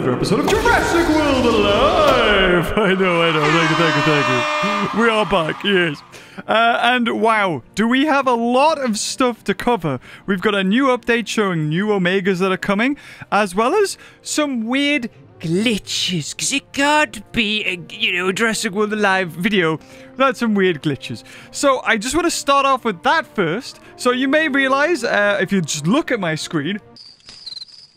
another episode of Jurassic World Alive. I know, I know. Thank you, thank you, thank you. We are back, yes. Uh, and wow, do we have a lot of stuff to cover. We've got a new update showing new Omegas that are coming, as well as some weird glitches, because it can't be a, you know, Jurassic World Alive video without some weird glitches. So I just want to start off with that first. So you may realize, uh, if you just look at my screen,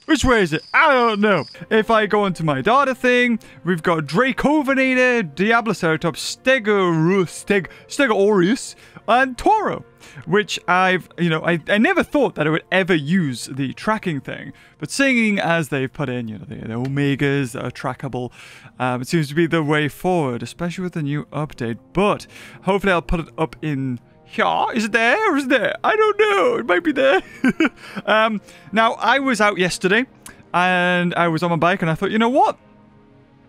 which way is it? I don't know. If I go into my data thing, we've got Dracovenator, Diabloceratops, Stegor, Steg, Stegosaurus, and Toro. Which I've, you know, I, I never thought that I would ever use the tracking thing. But seeing as they've put in, you know, the, the Omegas that are trackable, um, it seems to be the way forward, especially with the new update. But hopefully I'll put it up in yeah, is it there or is it there? I don't know. It might be there. um, now, I was out yesterday and I was on my bike and I thought, you know what?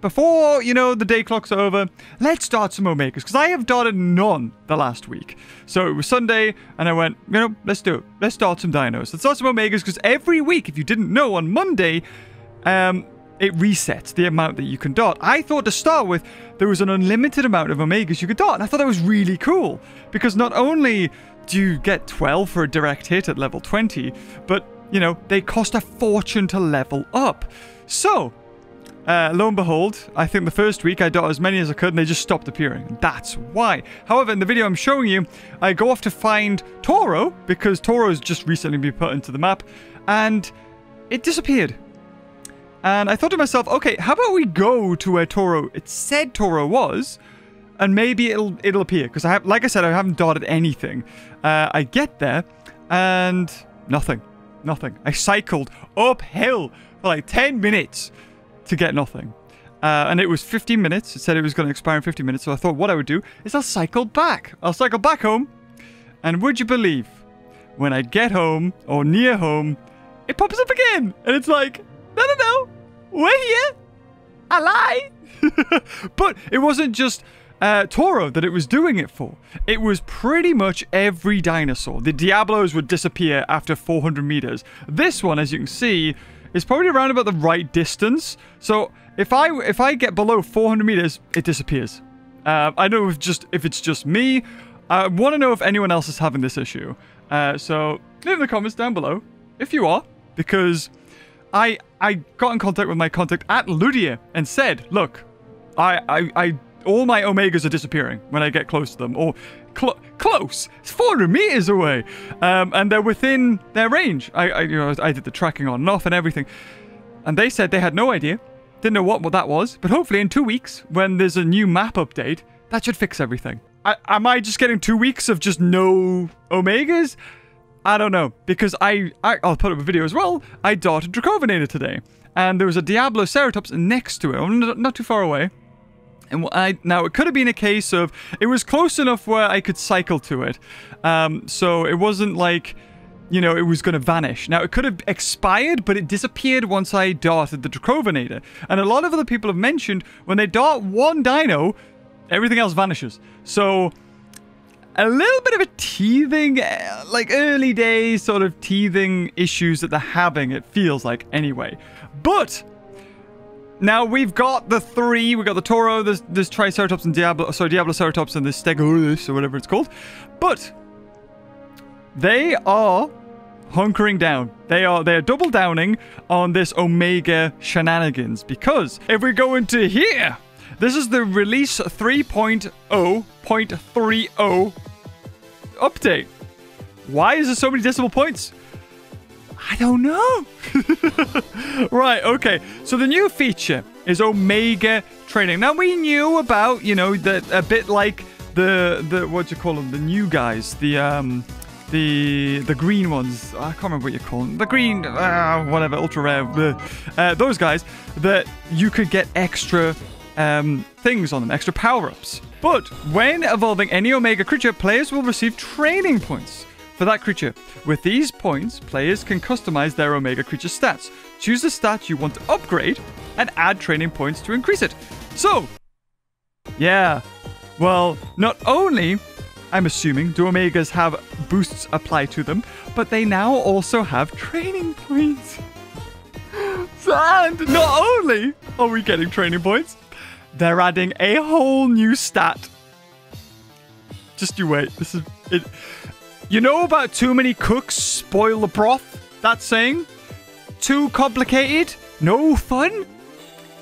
Before, you know, the day clock's over, let's start some Omegas because I have dotted none the last week. So it was Sunday and I went, you know, let's do it. Let's start some dinos. Let's start some Omegas because every week, if you didn't know, on Monday, um, it resets the amount that you can dot. I thought to start with, there was an unlimited amount of Omegas you could dot, and I thought that was really cool, because not only do you get 12 for a direct hit at level 20, but, you know, they cost a fortune to level up. So, uh, lo and behold, I think the first week I dot as many as I could and they just stopped appearing. That's why. However, in the video I'm showing you, I go off to find Toro, because Toro's just recently been put into the map, and it disappeared. And I thought to myself, okay, how about we go to where Toro, it said Toro was, and maybe it'll it'll appear. Because I have, like I said, I haven't dotted anything. Uh, I get there, and nothing. Nothing. I cycled uphill for like 10 minutes to get nothing. Uh, and it was 15 minutes. It said it was going to expire in 15 minutes. So I thought what I would do is I'll cycle back. I'll cycle back home. And would you believe, when I get home or near home, it pops up again. And it's like, no, no, no. We're here. I lie. but it wasn't just uh, Toro that it was doing it for. It was pretty much every dinosaur. The Diablos would disappear after 400 meters. This one, as you can see, is probably around about the right distance. So if I if I get below 400 meters, it disappears. Uh, I know if just if it's just me. I want to know if anyone else is having this issue. Uh, so leave in the comments down below if you are, because I I got in contact with my contact at Ludia and said, look, I, I, I all my omegas are disappearing when I get close to them, or cl close. It's 400 meters away, um, and they're within their range. I, I, you know, I did the tracking on and off and everything, and they said they had no idea, didn't know what, what that was. But hopefully, in two weeks, when there's a new map update, that should fix everything. I, am I just getting two weeks of just no omegas? I don't know, because I, I will put up a video as well. I dotted Dracovenator today, and there was a Diabloceratops next to it, not, not too far away. And I, now it could have been a case of it was close enough where I could cycle to it, um, so it wasn't like you know, it was going to vanish. Now, it could have expired, but it disappeared once I darted the Dracovenator. And a lot of other people have mentioned when they dart one dino, everything else vanishes. So, a little bit of a teething, uh, like early days sort of teething issues that they're having, it feels like anyway. But now we've got the three, we've got the Toro, there's, there's Triceratops and Diablo, sorry, Diabloceratops and the Stegosaurus or whatever it's called. But they are hunkering down. They are they're double downing on this Omega shenanigans because if we go into here, this is the release 3.0.30 update. Why is there so many decimal points? I don't know. right, okay. So the new feature is Omega training. Now we knew about, you know, that a bit like the the what do you call them? The new guys, the um the the green ones. I can't remember what you call them. The green, uh, whatever, ultra rare. Uh, those guys that you could get extra um, things on them, extra power-ups. But when evolving any Omega creature, players will receive training points for that creature. With these points, players can customize their Omega creature stats. Choose the stat you want to upgrade and add training points to increase it. So, yeah, well, not only, I'm assuming, do Omegas have boosts apply to them, but they now also have training points. And not only are we getting training points, they're adding a whole new stat. Just you wait. This is it. You know about too many cooks spoil the broth? That saying? Too complicated? No fun?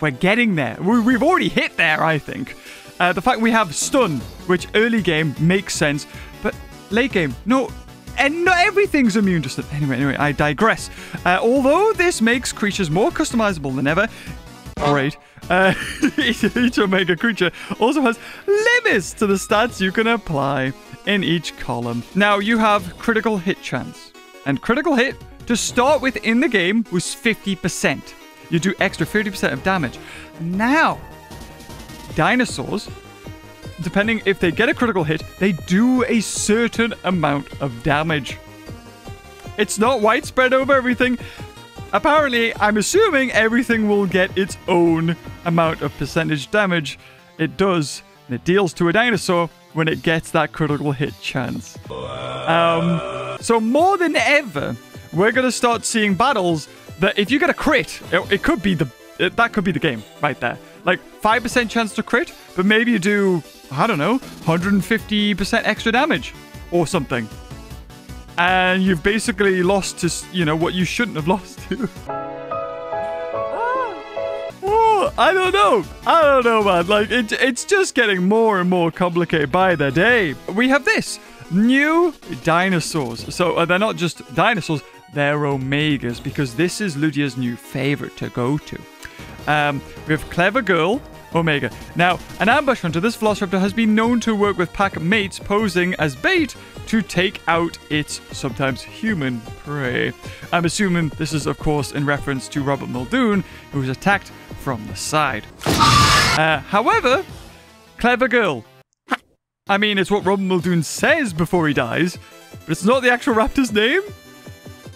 We're getting there. We, have already hit there, I think. Uh, the fact we have stun, which early game makes sense, but late game, no. And not everything's immune to stun. Anyway, anyway, I digress. Uh, although this makes creatures more customizable than ever, great. Uh, each Omega creature also has limits to the stats you can apply in each column. Now, you have critical hit chance. And critical hit, to start with in the game, was 50%. You do extra 30% of damage. Now, dinosaurs, depending if they get a critical hit, they do a certain amount of damage. It's not widespread over everything. Apparently, I'm assuming everything will get its own amount of percentage damage. It does, and it deals to a dinosaur when it gets that critical hit chance. Um, so more than ever, we're going to start seeing battles that if you get a crit, it, it could be the it, that could be the game right there. Like 5% chance to crit, but maybe you do, I don't know, 150% extra damage or something. And you've basically lost to, you know, what you shouldn't have lost to. oh, I don't know. I don't know, man. Like, it, it's just getting more and more complicated by the day. We have this. New dinosaurs. So uh, they're not just dinosaurs, they're omegas because this is Ludia's new favorite to go to. Um, we have Clever Girl, Omega. Now, an ambush hunter, this Velociraptor has been known to work with pack mates posing as bait to take out its sometimes human prey. I'm assuming this is, of course, in reference to Robert Muldoon, who was attacked from the side. Uh, however, Clever Girl. I mean, it's what Robert Muldoon says before he dies, but it's not the actual raptor's name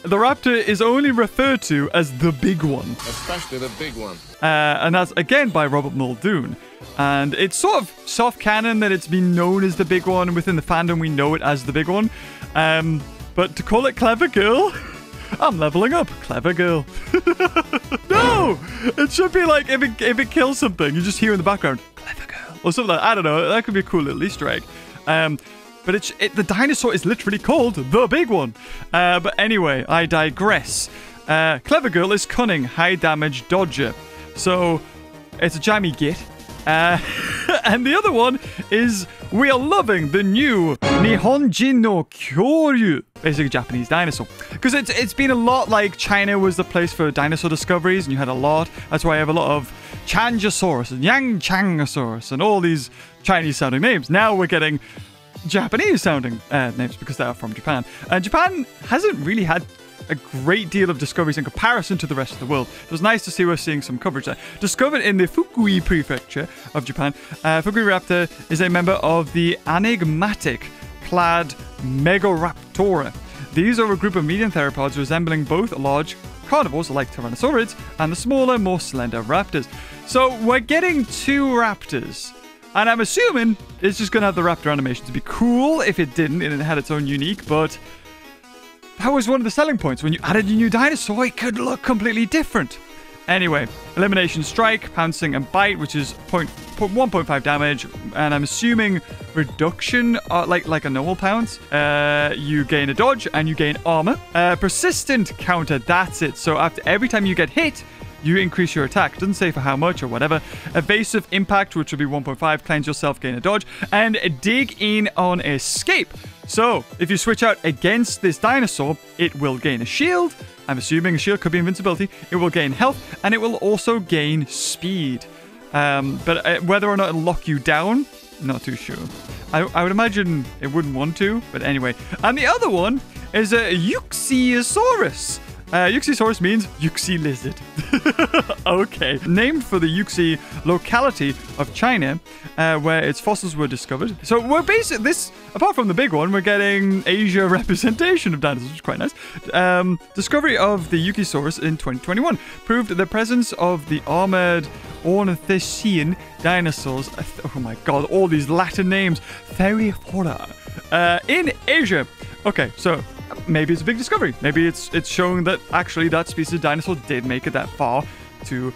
the raptor is only referred to as the big one. Especially the big one. Uh, and that's again by Robert Muldoon. And it's sort of soft canon that it's been known as the big one. Within the fandom, we know it as the big one. Um, but to call it Clever Girl, I'm leveling up. Clever Girl. no! It should be like if it, if it kills something, you just hear in the background, Clever Girl. Or something like I don't know. That could be a cool little Easter egg. Um, but it's, it, the dinosaur is literally called the big one. Uh, but anyway, I digress. Uh, Clever Girl is cunning, high damage dodger. So it's a jammy git. Uh, and the other one is we are loving the new Nihonjin no Kyoryu, basically Japanese dinosaur. Because it's it's been a lot like China was the place for dinosaur discoveries, and you had a lot. That's why I have a lot of Changosaurus and Yangchangosaurus and all these Chinese sounding names. Now we're getting Japanese sounding uh, names because they are from Japan. Uh, Japan hasn't really had a great deal of discoveries in comparison to the rest of the world. It was nice to see we're seeing some coverage there. Discovered in the Fukui prefecture of Japan, uh, Fukuiraptor is a member of the enigmatic clade Megaraptora. These are a group of medium theropods resembling both large carnivores like tyrannosaurids and the smaller, more slender raptors. So we're getting two raptors and I'm assuming it's just going to have the raptor animation to be cool if it didn't and it had its own unique, but that was one of the selling points. When you added a new dinosaur, it could look completely different. Anyway, Elimination Strike, Pouncing, and Bite, which is 1.5 damage, and I'm assuming reduction, uh, like like a normal pounce. Uh, you gain a dodge and you gain armor. Uh, persistent counter, that's it. So after every time you get hit, you increase your attack. Doesn't say for how much or whatever. Evasive impact, which would be 1.5, cleanse yourself, gain a dodge, and dig in on escape. So, if you switch out against this dinosaur, it will gain a shield. I'm assuming a shield could be invincibility. It will gain health, and it will also gain speed. Um, but uh, whether or not it'll lock you down, not too sure. I, I, would imagine it wouldn't want to, but anyway. And the other one is a Yuxiosaurus. Uh, means Yuxi lizard. okay. Named for the Yuxi locality of China, uh, where its fossils were discovered. So we're basically this, apart from the big one, we're getting Asia representation of dinosaurs, which is quite nice. Um, discovery of the Yukisaurus in 2021 proved the presence of the armored ornithischian dinosaurs. Oh my god, all these Latin names. Thyreophora. Uh, in Asia. Okay, so maybe it's a big discovery. Maybe it's it's showing that actually that species of dinosaur did make it that far to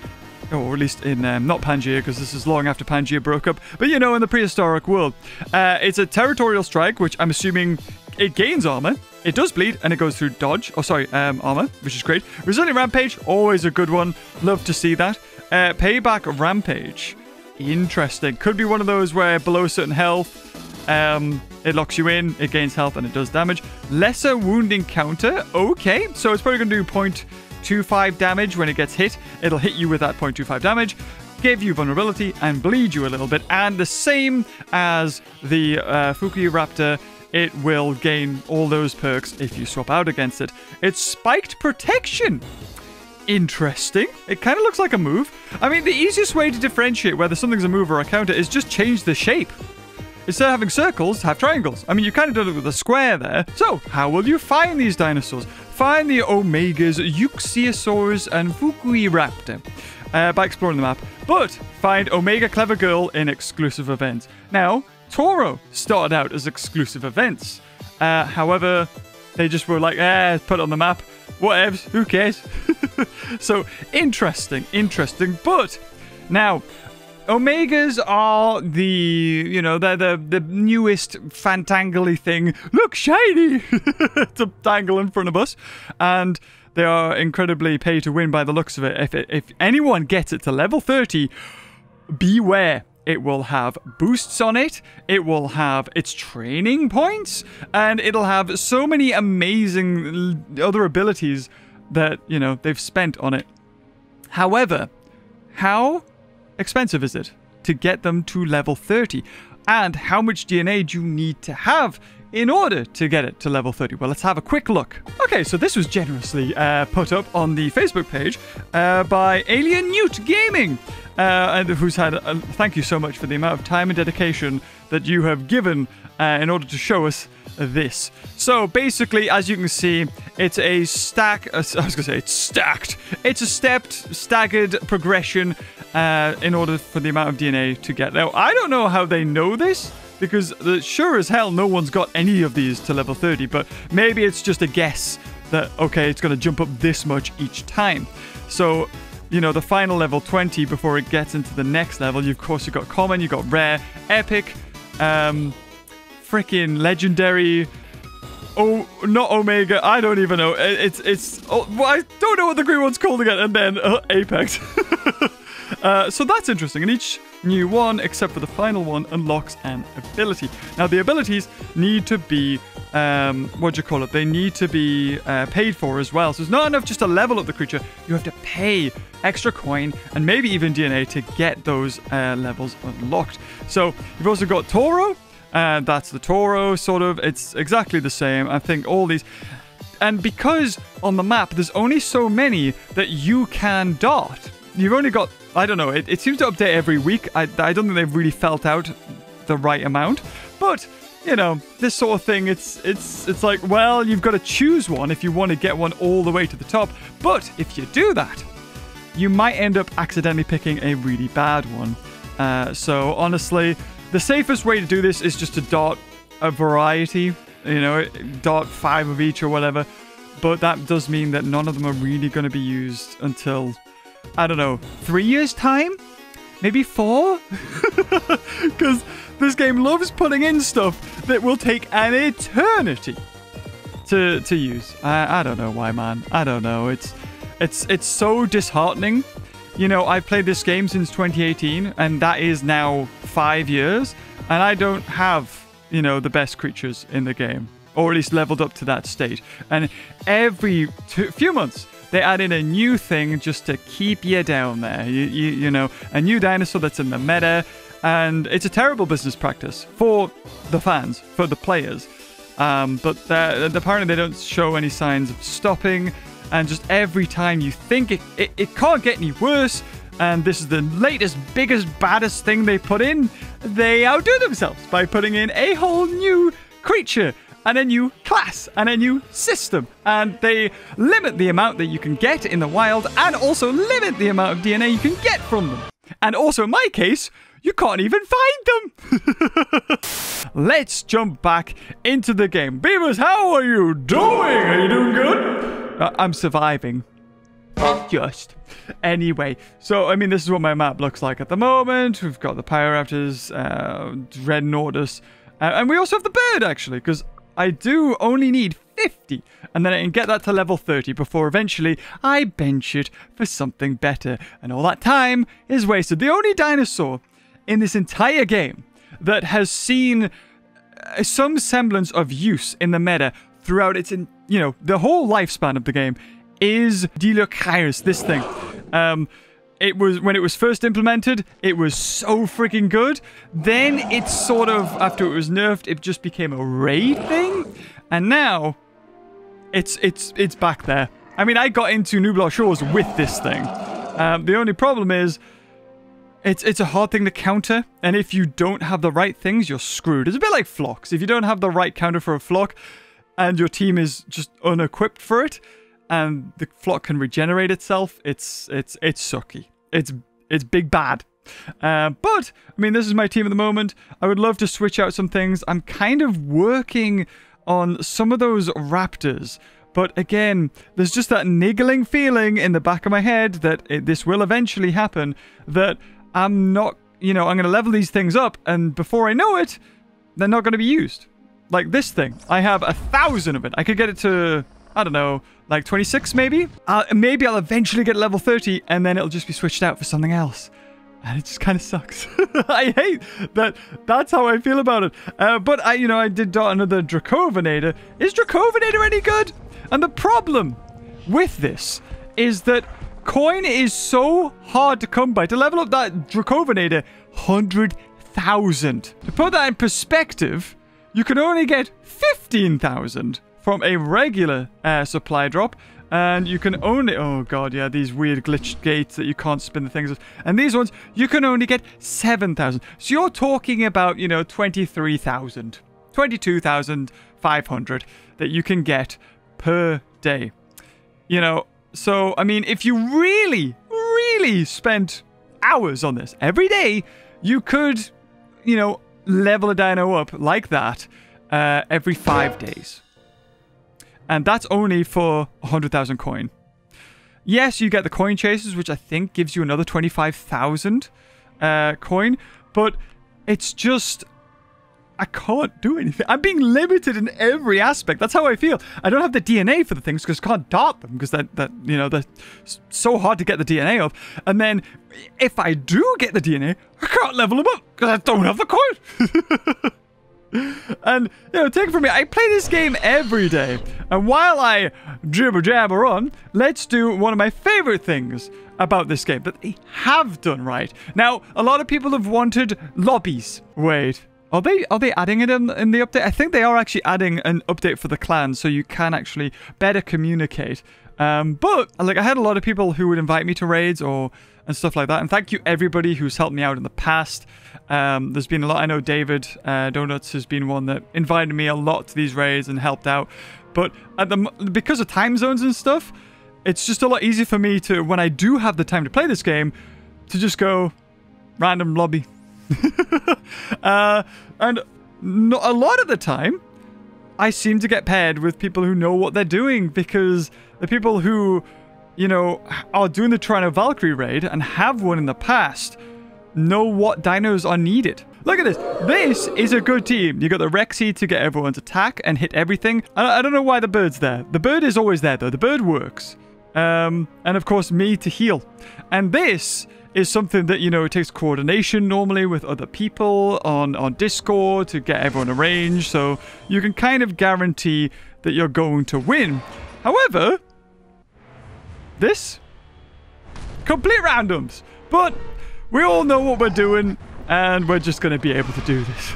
or at least in um, not Pangaea, because this is long after Pangaea broke up, but you know, in the prehistoric world. Uh, it's a territorial strike, which I'm assuming it gains armor. It does bleed, and it goes through dodge. Oh, sorry, um, armor, which is great. Resilient rampage, always a good one. Love to see that. Uh, payback rampage, interesting. Could be one of those where below certain health, um, it locks you in, it gains health, and it does damage. Lesser wounding counter, okay. So it's probably going to do point 0.25 damage when it gets hit. It'll hit you with that 0.25 damage, give you vulnerability, and bleed you a little bit. And the same as the uh, Fukuiraptor, it will gain all those perks if you swap out against it. It's spiked protection. Interesting. It kind of looks like a move. I mean, the easiest way to differentiate whether something's a move or a counter is just change the shape. Instead of having circles, have triangles. I mean, you kind of did it with a square there. So, how will you find these dinosaurs? Find the Omegas, Euxiosaurus, and Fukuiraptor uh, by exploring the map. But find Omega Clever Girl in exclusive events. Now, Toro started out as exclusive events. Uh, however, they just were like, eh, put it on the map. Whatever, who cares? so, interesting, interesting. But now, Omegas are the, you know, they're the, the newest fantangly thing. Look, shiny! to dangle in front of us. And they are incredibly pay to win by the looks of it. If, if anyone gets it to level 30, beware. It will have boosts on it, it will have its training points, and it'll have so many amazing other abilities that, you know, they've spent on it. However, how expensive is it to get them to level 30? And how much DNA do you need to have in order to get it to level 30? Well, let's have a quick look. Okay, so this was generously uh, put up on the Facebook page uh, by Alien Newt Gaming, uh, who's had, a, thank you so much for the amount of time and dedication that you have given uh, in order to show us this. So basically, as you can see, it's a stack. Uh, I was to say it's stacked. It's a stepped, staggered progression uh, in order for the amount of DNA to get. there. I don't know how they know this because the, sure as hell no one's got any of these to level 30, but maybe it's just a guess that, okay, it's going to jump up this much each time. So, you know, the final level 20 before it gets into the next level, you, of course, you've got common, you've got rare, epic, um, freaking legendary. Oh, not Omega. I don't even know. It's it's. Oh, I don't know what the green one's called again. And then uh, Apex. uh, so that's interesting. And each new one, except for the final one, unlocks an ability. Now the abilities need to be um, what do you call it? They need to be uh, paid for as well. So it's not enough just to level up the creature. You have to pay extra coin and maybe even DNA to get those uh, levels unlocked. So you've also got Toro, and that's the Toro, sort of. It's exactly the same. I think all these. And because on the map there's only so many that you can dot, you've only got, I don't know, it, it seems to update every week. I, I don't think they've really felt out the right amount. But, you know, this sort of thing, it's, it's, it's like, well, you've got to choose one if you want to get one all the way to the top. But if you do that, you might end up accidentally picking a really bad one. Uh, so honestly, the safest way to do this is just to dot a variety, you know, dot five of each or whatever. But that does mean that none of them are really going to be used until, I don't know, three years' time? Maybe four? Because this game loves putting in stuff that will take an eternity to to use. I, I don't know why, man. I don't know. It's it's it's so disheartening. You know, I've played this game since 2018, and that is now five years, and I don't have, you know, the best creatures in the game, or at least leveled up to that state. And every two, few months, they add in a new thing just to keep you down there. You, you, you know, a new dinosaur that's in the meta, and it's a terrible business practice for the fans, for the players. Um, but apparently they don't show any signs of stopping, and just every time you think it, it, it can't get any worse, and this is the latest, biggest, baddest thing they put in, they outdo themselves by putting in a whole new creature and a new class and a new system. And they limit the amount that you can get in the wild and also limit the amount of DNA you can get from them. And also, in my case, you can't even find them. Let's jump back into the game. Beavers, how are you doing? Are you doing good? Uh, I'm surviving. Just. Anyway, so, I mean, this is what my map looks like at the moment. We've got the Pyroraptors, uh, Red Nordus, uh, and we also have the bird, actually, because I do only need 50, and then I can get that to level 30 before eventually I bench it for something better. And all that time is wasted. The only dinosaur in this entire game that has seen uh, some semblance of use in the meta throughout its, in, you know, the whole lifespan of the game is Delocrius, this thing. Um, it was when it was first implemented, it was so freaking good. Then it sort of, after it was nerfed, it just became a raid thing, and now it's it's it's back there. I mean, I got into Nublar Shores with this thing. Um, the only problem is, it's it's a hard thing to counter, and if you don't have the right things, you're screwed. It's a bit like Phlox. If you don't have the right counter for a Flock, and your team is just unequipped for it, and the flock can regenerate itself, it's it's it's sucky. It's it's big bad. Uh, but I mean, this is my team at the moment. I would love to switch out some things. I'm kind of working on some of those raptors. But again, there's just that niggling feeling in the back of my head that it, this will eventually happen. That I'm not, you know, I'm going to level these things up, and before I know it, they're not going to be used. Like this thing. I have a thousand of it. I could get it to I don't know, like 26 maybe? Uh, maybe I'll eventually get level 30 and then it'll just be switched out for something else. And it just kind of sucks. I hate that. That's how I feel about it. Uh, but I, you know, I did dot another Dracovenator. Is Dracovenator any good? And the problem with this is that coin is so hard to come by. To level up that Dracovenator, 100,000. To put that in perspective, you can only get 15,000 from a regular air supply drop. And you can only... Oh, God, yeah, these weird glitched gates that you can't spin the things. And these ones, you can only get 7,000. So you're talking about, you know, 23,000. 22,500 that you can get per day. You know, so, I mean, if you really, really spent hours on this every day, you could, you know, level a dino up like that uh, every five days. And that's only for 100,000 coin. Yes, you get the coin chasers, which I think gives you another 25,000 uh, coin. But it's just... I can't do anything. I'm being limited in every aspect. That's how I feel. I don't have the DNA for the things because I can't dart them because that, that, you know, they're so hard to get the DNA of. And then if I do get the DNA, I can't level them up because I don't have the coin. and, you know, take it from me, I play this game every day. And while I jibber jabber on, let's do one of my favorite things about this game that they have done right. Now, a lot of people have wanted lobbies. Wait. Are they are they adding it in, in the update? I think they are actually adding an update for the clan so you can actually better communicate. Um, but like I had a lot of people who would invite me to raids or and stuff like that. And thank you everybody who's helped me out in the past. Um, there's been a lot. I know David uh, Donuts has been one that invited me a lot to these raids and helped out. But at the because of time zones and stuff, it's just a lot easier for me to when I do have the time to play this game to just go random lobby. uh, and not a lot of the time, I seem to get paired with people who know what they're doing because the people who you know, are doing the Tyranno Valkyrie raid and have one in the past know what dinos are needed. Look at this. This is a good team. You got the Rexy to get everyone's attack and hit everything. I, I don't know why the bird's there. The bird is always there, though. The bird works. Um, and, of course, me to heal. And this is something that, you know, it takes coordination normally with other people on, on Discord to get everyone arranged. So you can kind of guarantee that you're going to win. However, this? Complete randoms. But we all know what we're doing, and we're just going to be able to do this.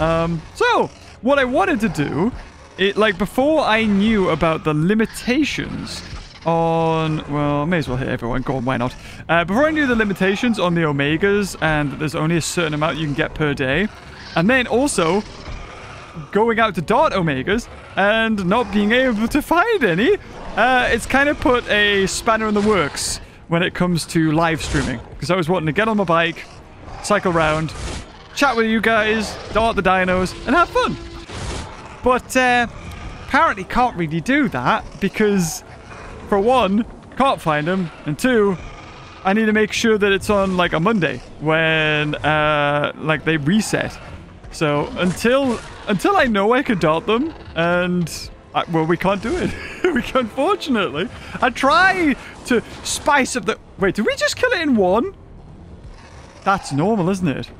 Um, so, what I wanted to do, it like before I knew about the limitations on, well, may as well hit everyone. Go on, why not? Uh, before I knew the limitations on the Omegas, and there's only a certain amount you can get per day, and then also going out to dart Omegas and not being able to find any, uh, it's kind of put a spanner in the works when it comes to live streaming. Because I was wanting to get on my bike, cycle around, chat with you guys, dart the dinos, and have fun. But uh, apparently can't really do that because, for one, can't find them, and two, I need to make sure that it's on like a Monday when uh, like they reset. So until until I know I can dart them, and I, well, we can't do it. we can't, unfortunately. I try to spice up the. Wait, did we just kill it in one? That's normal, isn't it?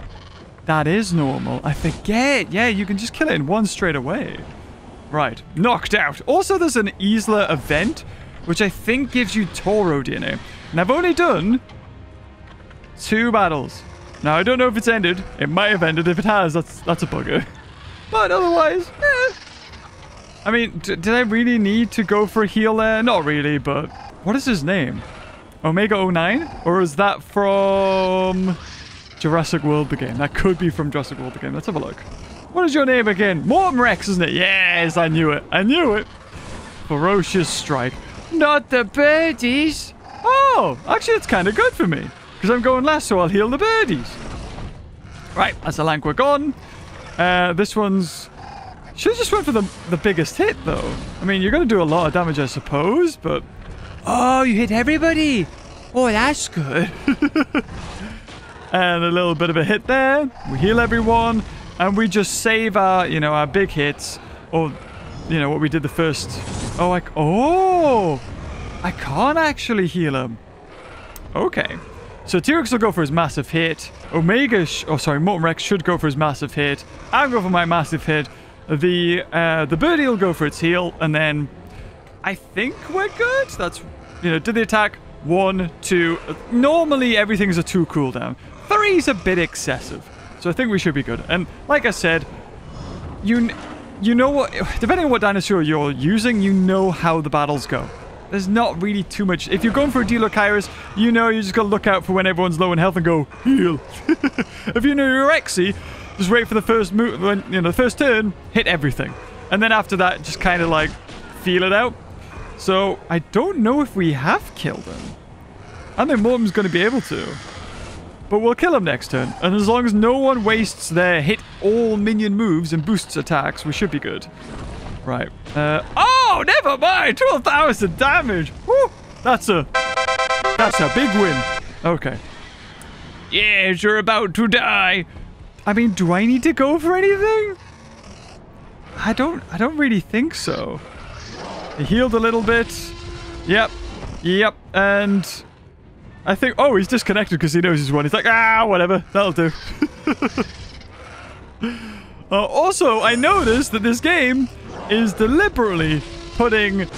That is normal. I forget. Yeah, you can just kill it in one straight away. Right, knocked out. Also, there's an Isla event, which I think gives you Toro DNA. And I've only done two battles. Now, I don't know if it's ended. It might have ended. If it has, that's that's a bugger. But otherwise, eh. I mean, did I really need to go for a heal there? Not really, but... What is his name? Omega 09? Or is that from... Jurassic World the game? That could be from Jurassic World the game. Let's have a look. What is your name again? Morton Rex, isn't it? Yes, I knew it. I knew it. Ferocious Strike. Not the birdies. Oh, actually, it's kind of good for me. Because I'm going last, so I'll heal the birdies. Right, that's a lank we're gone. Uh, this one's... Should have just went for the, the biggest hit, though. I mean, you're going to do a lot of damage, I suppose, but... Oh, you hit everybody! Oh, that's good. and a little bit of a hit there. We heal everyone. And we just save our, you know, our big hits. Or, you know, what we did the first... Oh, I... Oh! I can't actually heal him. Okay. So T-Rex will go for his massive hit. Omega, oh sorry, Morton Rex should go for his massive hit. I'll go for my massive hit. The uh, the birdie will go for its heal, and then I think we're good. That's you know, did the attack one, two. Normally everything's a two cooldown. Three's a bit excessive, so I think we should be good. And like I said, you you know what? Depending on what dinosaur you're using, you know how the battles go. There's not really too much. If you're going for a Deinocheirus, you know you just got to look out for when everyone's low in health and go, heal. if you know you're Rexy, just wait for the first move, when, you know, the first turn, hit everything. And then after that, just kind of like feel it out. So I don't know if we have killed him. I think Morton's going to be able to. But we'll kill him next turn. And as long as no one wastes their hit all minion moves and boosts attacks, we should be good. Right. Uh, oh, never mind. 12,000 damage. Woo, that's a, that's a big win. Okay. Yes, you're about to die. I mean, do I need to go for anything? I don't, I don't really think so. He healed a little bit. Yep. Yep. And I think, oh, he's disconnected because he knows he's won. He's like, ah, whatever. That'll do. uh, also, I noticed that this game is deliberately putting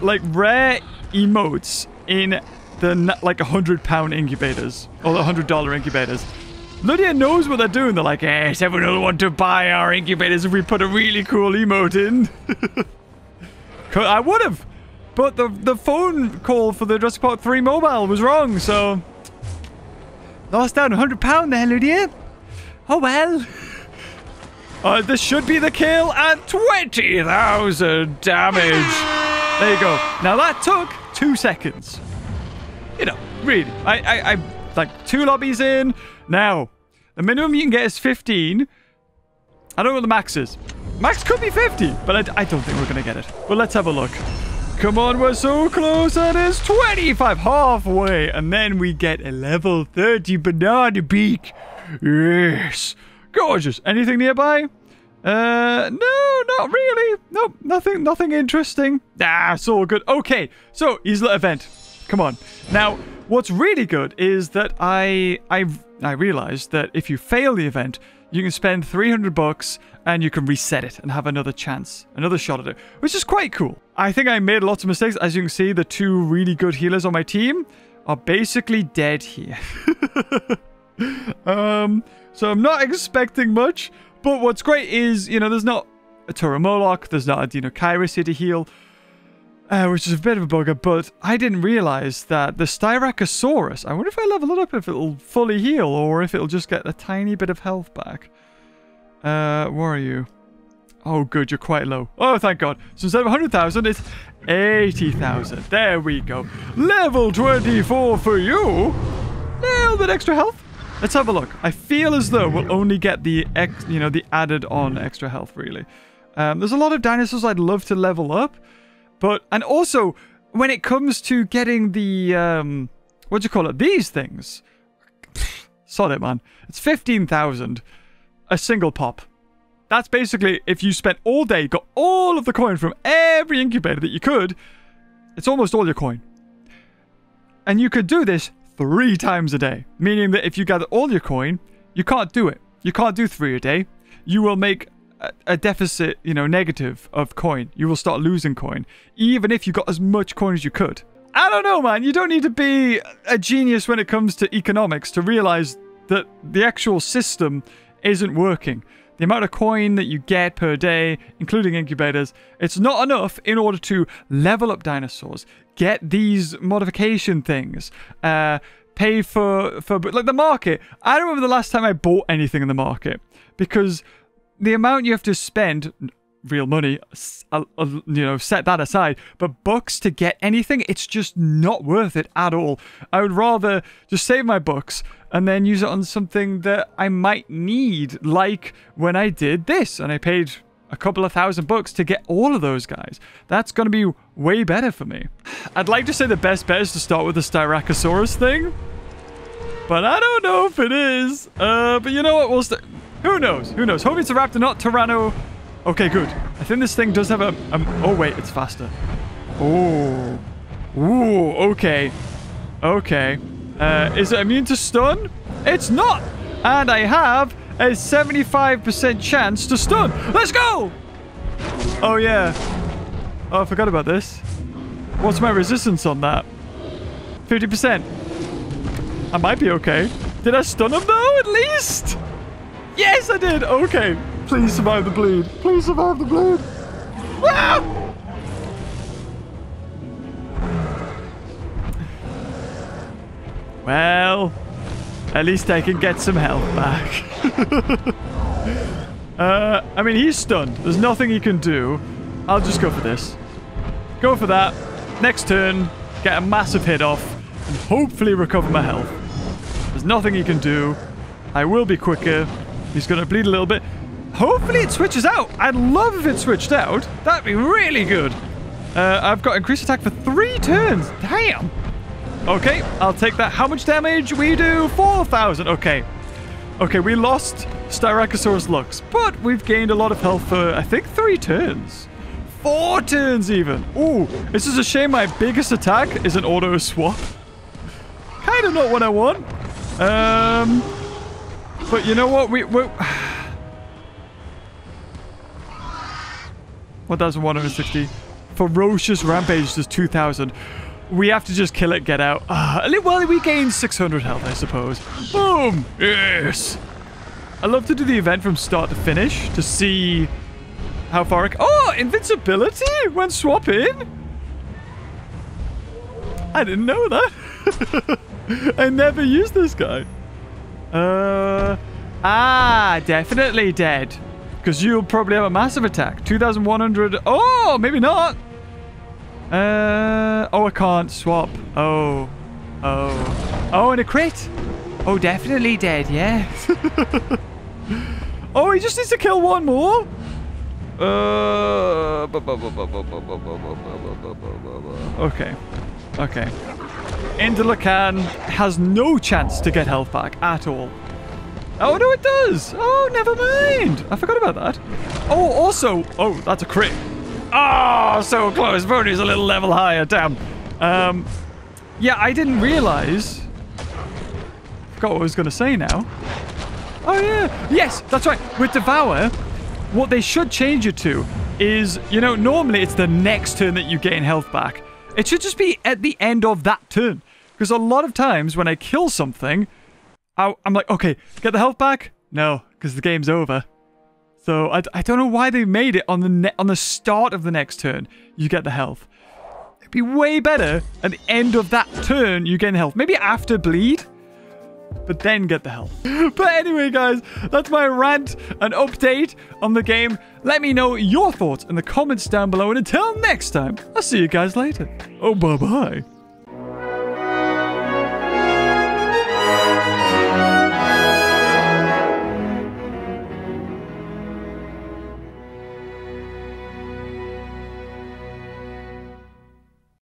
like rare emotes in the like a hundred pound incubators or the hundred dollar incubators. Ludia knows what they're doing. They're like, yes, everyone will want to buy our incubators if we put a really cool emote in. I would have, but the the phone call for the Jurassic Park 3 mobile was wrong, so lost out 100 pound there, Ludia. Oh well. Uh, this should be the kill at 20,000 damage. There you go. Now that took two seconds. You know, really. I, I, I, like two lobbies in. Now, the minimum you can get is 15. I don't know what the max is. Max could be 50, but I, I don't think we're going to get it. But let's have a look. Come on, we're so close. That is 25, halfway. And then we get a level 30 banana beak. Yes. Gorgeous. Anything nearby? Uh, no, not really. Nope, nothing, nothing interesting. Ah, it's all good. Okay, so Isla event. Come on. Now, what's really good is that I, I, I realized that if you fail the event, you can spend 300 bucks and you can reset it and have another chance, another shot at it, which is quite cool. I think I made lots of mistakes. As you can see, the two really good healers on my team are basically dead here. um, so I'm not expecting much, but what's great is, you know, there's not a Toro Moloch, there's not a Deinocheirus here to heal, uh, which is a bit of a bugger, but I didn't realize that the Styracosaurus, I wonder if I level it up if it'll fully heal or if it'll just get a tiny bit of health back. Uh, where are you? Oh, good, you're quite low. Oh, thank God. So instead of 100,000, it's 80,000. There we go. Level 24 for you. Little bit extra health. Let's have a look. I feel as though we'll only get the, ex, you know, the added on extra health, really. Um, there's a lot of dinosaurs I'd love to level up. But, and also, when it comes to getting the, um, what do you call it? These things. Sod it, man. It's 15,000. A single pop. That's basically if you spent all day, got all of the coin from every incubator that you could, it's almost all your coin. And you could do this three times a day, meaning that if you gather all your coin, you can't do it. You can't do three a day. You will make a, deficit, you know, negative of coin. You will start losing coin, even if you got as much coin as you could. I don't know, man. You don't need to be a genius when it comes to economics to realize that the actual system isn't working. The amount of coin that you get per day, including incubators, it's not enough in order to level up dinosaurs, get these modification things, uh, pay for for like the market. I don't remember the last time I bought anything in the market because the amount you have to spend real money, you know, set that aside. But bucks to get anything, it's just not worth it at all. I would rather just save my bucks and then use it on something that I might need, like when I did this and I paid a couple of thousand bucks to get all of those guys. That's going to be way better for me. I'd like to say the best bet is to start with the Styracosaurus thing, but I don't know if it is. Uh, but you know what? We'll Who knows? Who knows? Hope it's a raptor, not Tyranno. Okay, good. I think this thing does have a... oh, wait. It's faster. Oh. Ooh, okay. Okay. Uh, is it immune to stun? It's not! And I have a 75% chance to stun. Let's go! Oh, yeah. Oh, I forgot about this. What's my resistance on that? 50%. I might be okay. Did I stun him, though, at least? Yes, I did. Okay. Please survive the bleed. Please survive the bleed. Ah! Well, at least I can get some health back. uh, I mean, he's stunned. There's nothing he can do. I'll just go for this. Go for that. Next turn, get a massive hit off, and hopefully recover my health. There's nothing he can do. I will be quicker. He's going to bleed a little bit. Hopefully it switches out. I'd love if it switched out. That'd be really good. Uh, I've got increased attack for three turns. Damn. Okay, I'll take that. How much damage? We do 4,000. Okay. Okay, we lost Styracosaurus Lux, but we've gained a lot of health for, I think, three turns. Four turns, even. Ooh, this is a shame my biggest attack is an auto swap. Kind of not what I want. Um, but you know what? We... we 1,160. Ferocious Rampage does 2,000. We have to just kill it, get out. Uh, well, we gain 600 health, I suppose. Boom! Yes! I love to do the event from start to finish to see how far it... Oh, invincibility when swap in? I didn't know that. I never used this guy. Uh, ah, definitely dead. Because you'll probably have a massive attack. 2,100. Oh, maybe not. Uh, oh, I can't swap. Oh. Oh. Oh, and a crit. Oh, definitely dead, yeah. oh, he just needs to kill one more? Uh, okay. Okay. Indolacan has no chance to get health back at all. Oh, no, it does. Oh, never mind. I forgot about that. Oh, also. Oh, that's a crit. Oh, so close. Boney's a little level higher. Damn. Um, yeah, I didn't realize. Forgot what I was going to say now. Oh, yeah. Yes, that's right. With Devour, what they should change it to is, you know, normally it's the next turn that you gain health back. It should just be at the end of that turn. Because a lot of times when I kill something, I, am like, okay, get the health back? No, because the game's over. So I, I don't know why they made it on the on the start of the next turn. You get the health. It'd be way better at the end of that turn. You gain health. Maybe after bleed, but then get the health. but anyway, guys, that's my rant and update on the game. Let me know your thoughts in the comments down below. And until next time, I'll see you guys later. Oh, bye bye.